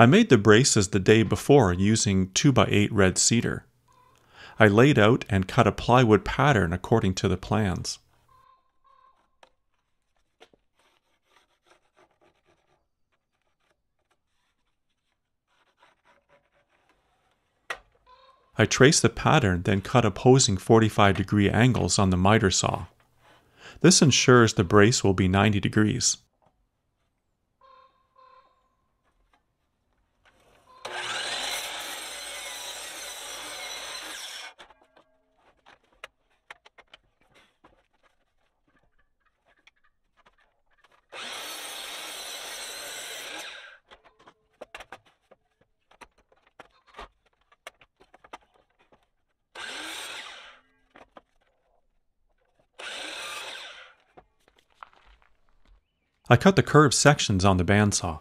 I made the braces the day before using 2x8 red cedar. I laid out and cut a plywood pattern according to the plans. I traced the pattern, then cut opposing 45 degree angles on the miter saw. This ensures the brace will be 90 degrees. I cut the curved sections on the bandsaw.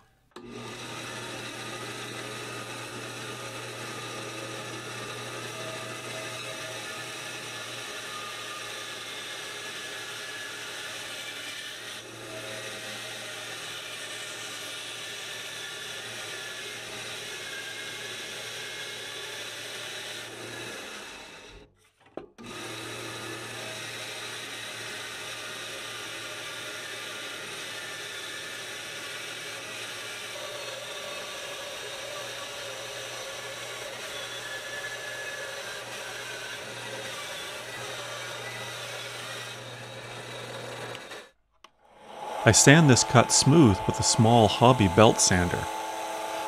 I sand this cut smooth with a small hobby belt sander.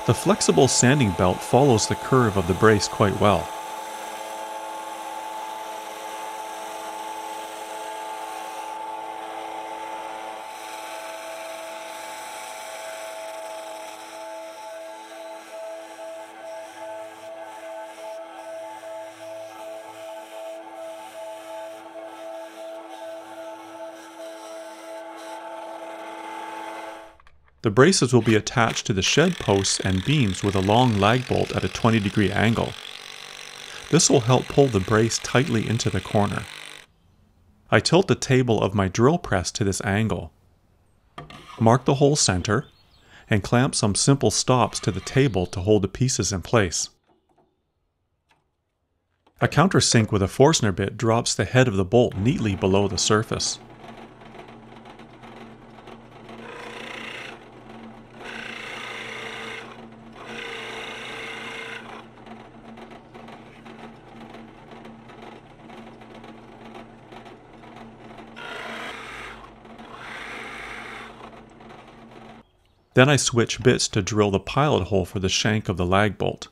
The flexible sanding belt follows the curve of the brace quite well. The braces will be attached to the shed posts and beams with a long lag bolt at a 20 degree angle. This will help pull the brace tightly into the corner. I tilt the table of my drill press to this angle. Mark the hole center and clamp some simple stops to the table to hold the pieces in place. A countersink with a Forstner bit drops the head of the bolt neatly below the surface. Then I switch bits to drill the pilot hole for the shank of the lag bolt.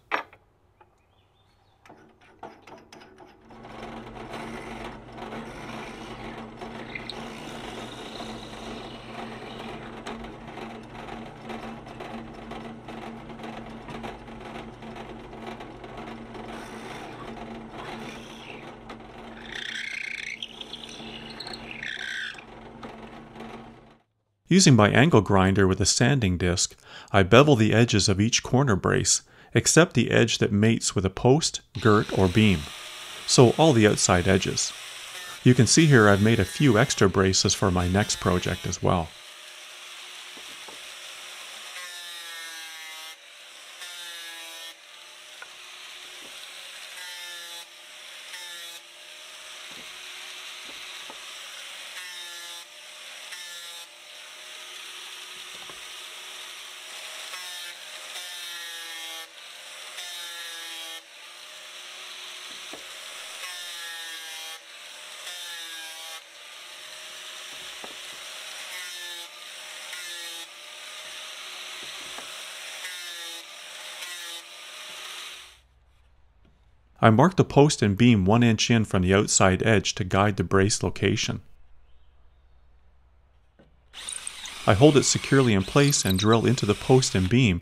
Using my angle grinder with a sanding disc, I bevel the edges of each corner brace, except the edge that mates with a post, girt, or beam, so all the outside edges. You can see here I've made a few extra braces for my next project as well. I mark the post and beam 1 inch in from the outside edge to guide the brace location. I hold it securely in place and drill into the post and beam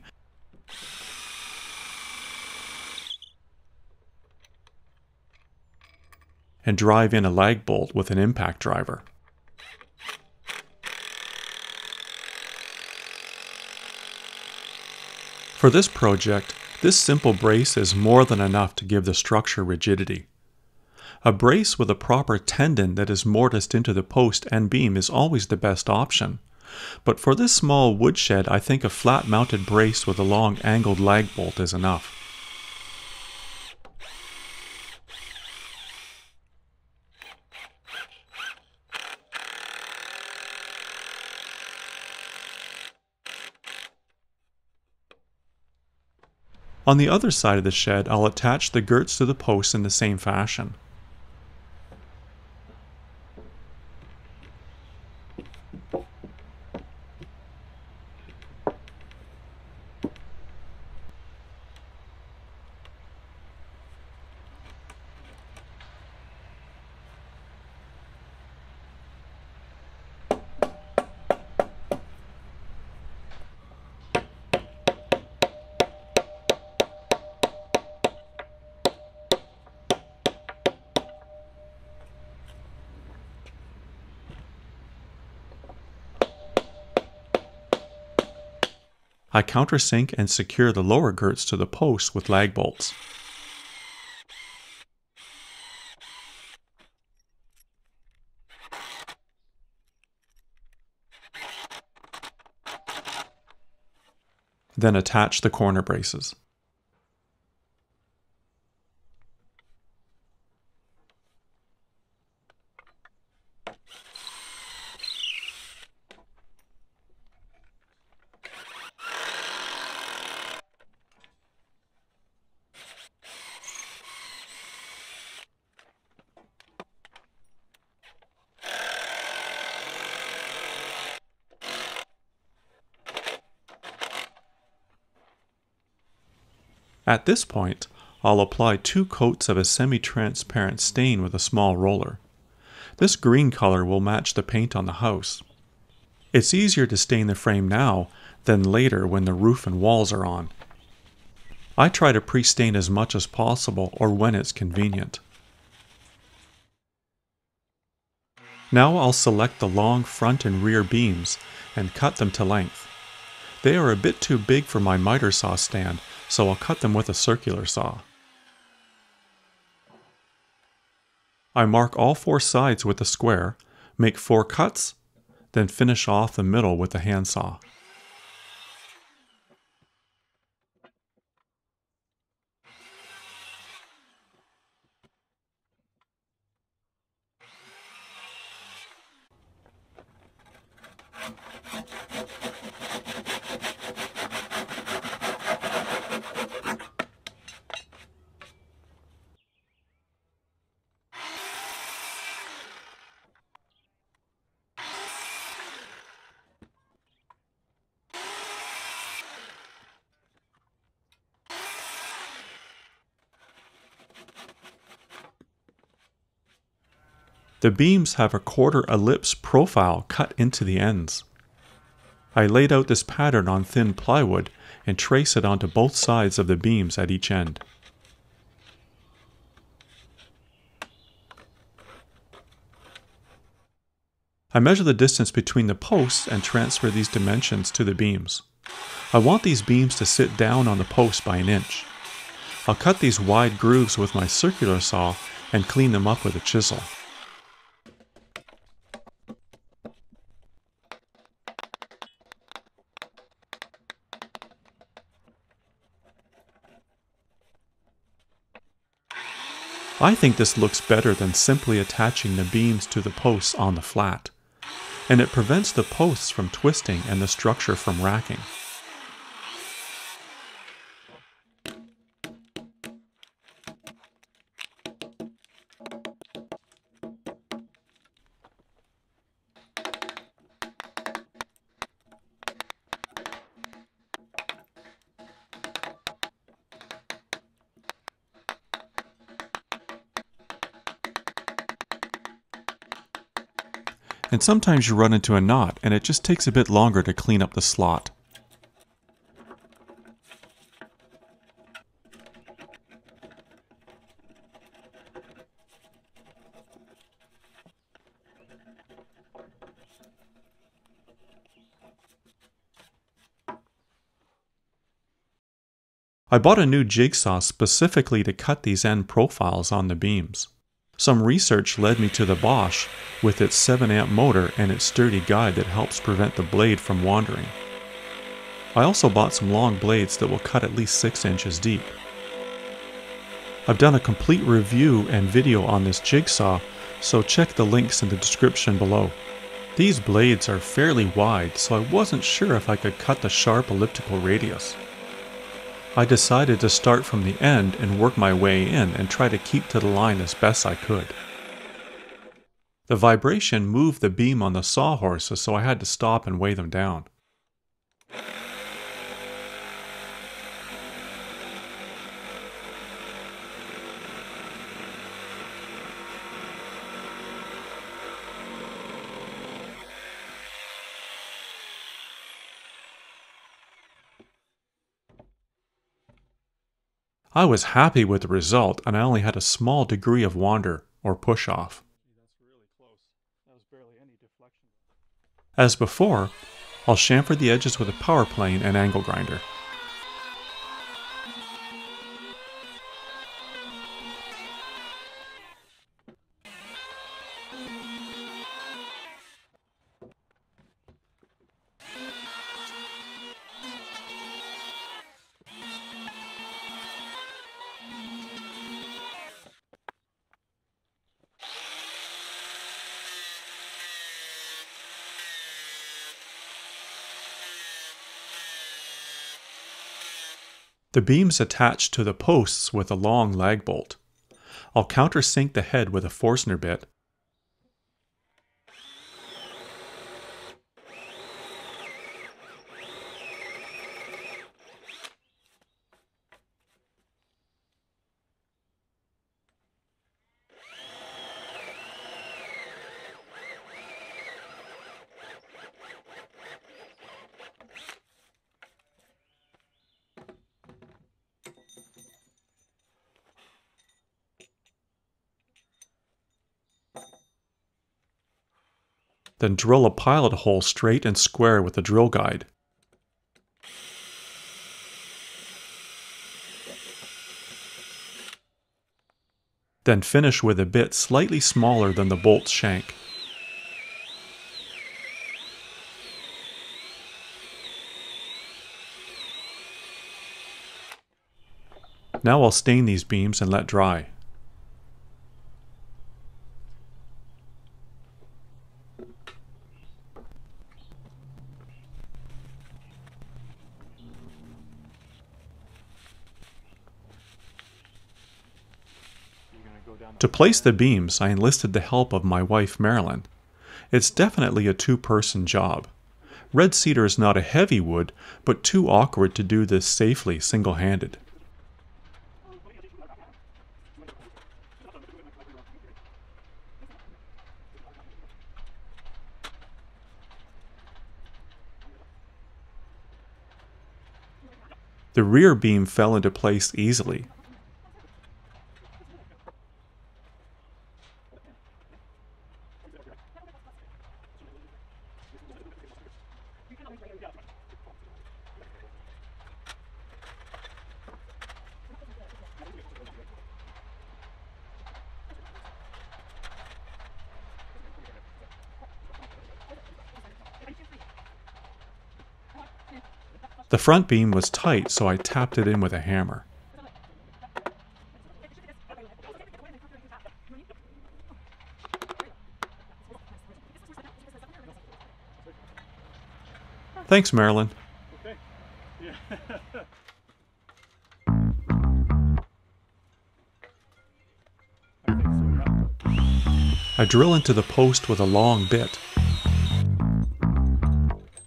and drive in a lag bolt with an impact driver. For this project, this simple brace is more than enough to give the structure rigidity. A brace with a proper tenon that is mortised into the post and beam is always the best option, But for this small woodshed, I think a flat mounted brace with a long angled lag bolt is enough. On the other side of the shed, I'll attach the girts to the posts in the same fashion. I countersink and secure the lower girts to the posts with lag bolts. Then attach the corner braces. At this point, I'll apply two coats of a semi-transparent stain with a small roller. This green color will match the paint on the house. It's easier to stain the frame now than later when the roof and walls are on. I try to pre-stain as much as possible or when it's convenient. Now I'll select the long front and rear beams and cut them to length. They are a bit too big for my miter saw stand, so I'll cut them with a circular saw. I mark all four sides with a square, make four cuts, then finish off the middle with a handsaw. The beams have a quarter ellipse profile cut into the ends. I laid out this pattern on thin plywood and trace it onto both sides of the beams at each end. I measure the distance between the posts and transfer these dimensions to the beams. I want these beams to sit down on the post by an inch. I'll cut these wide grooves with my circular saw and clean them up with a chisel. I think this looks better than simply attaching the beams to the posts on the flat, and it prevents the posts from twisting and the structure from racking. Sometimes you run into a knot and it just takes a bit longer to clean up the slot. I bought a new jigsaw specifically to cut these end profiles on the beams. Some research led me to the Bosch with its 7 amp motor and its sturdy guide that helps prevent the blade from wandering. I also bought some long blades that will cut at least 6 inches deep. I've done a complete review and video on this jigsaw, so check the links in the description below. These blades are fairly wide, so I wasn't sure if I could cut the sharp elliptical radius. I decided to start from the end and work my way in and try to keep to the line as best I could. The vibration moved the beam on the sawhorses, so I had to stop and weigh them down. I was happy with the result and I only had a small degree of wander or push off. As before, I'll chamfer the edges with a power plane and angle grinder. The beam's attached to the posts with a long lag bolt. I'll countersink the head with a Forstner bit Then drill a pilot hole straight and square with a drill guide. Then finish with a bit slightly smaller than the bolt shank. Now I'll stain these beams and let dry. To place the beams, I enlisted the help of my wife Marilyn. It's definitely a two person job. Red cedar is not a heavy wood, but too awkward to do this safely single handed. The rear beam fell into place easily, The front beam was tight, so I tapped it in with a hammer. Thanks, Marilyn. I drill into the post with a long bit.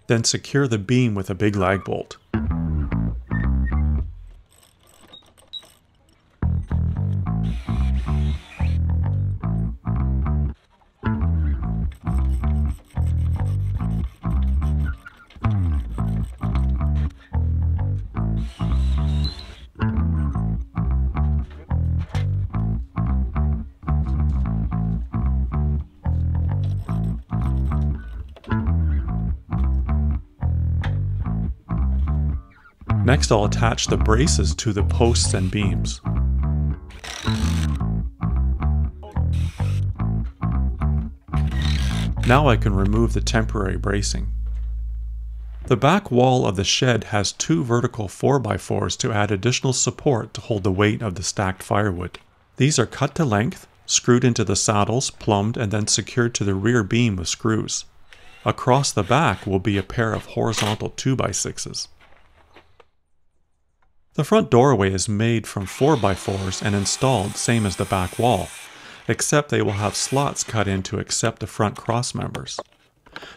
Then secure the beam with a big lag bolt. Next I'll attach the braces to the posts and beams. Now I can remove the temporary bracing. The back wall of the shed has two vertical 4x4s to add additional support to hold the weight of the stacked firewood. These are cut to length, screwed into the saddles, plumbed, and then secured to the rear beam with screws. Across the back will be a pair of horizontal 2x6s. The front doorway is made from 4x4s and installed same as the back wall, except they will have slots cut in to accept the front cross members.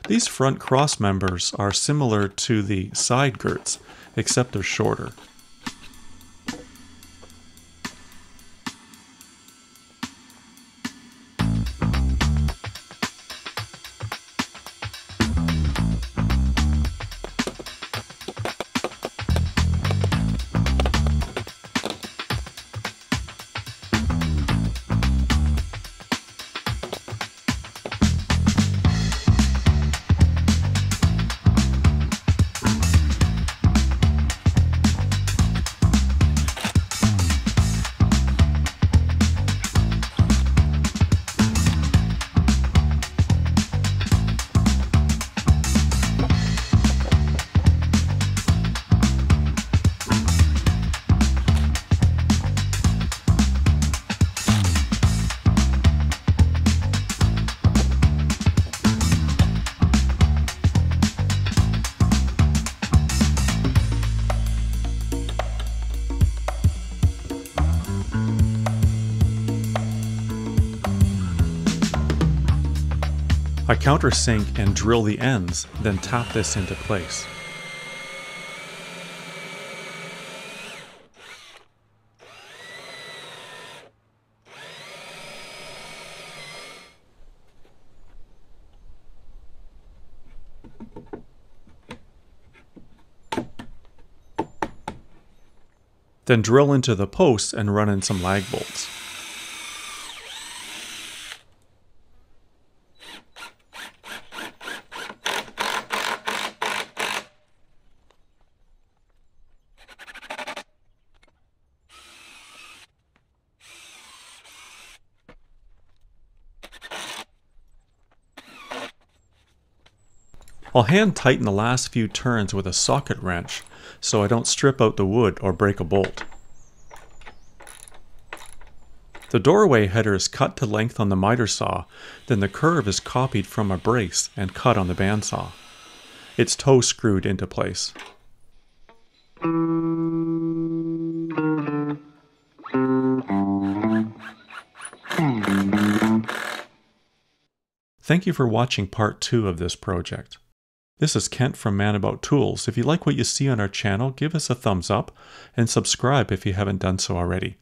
These front cross members are similar to the side girts, except they're shorter. Countersink and drill the ends, then tap this into place. Then drill into the posts and run in some lag bolts. I'll hand tighten the last few turns with a socket wrench so I don't strip out the wood or break a bolt. The doorway header is cut to length on the miter saw, then the curve is copied from a brace and cut on the bandsaw. It's toe screwed into place. Thank you for watching part 2 of this project. This is Kent from Man About Tools. If you like what you see on our channel, give us a thumbs up and subscribe if you haven't done so already.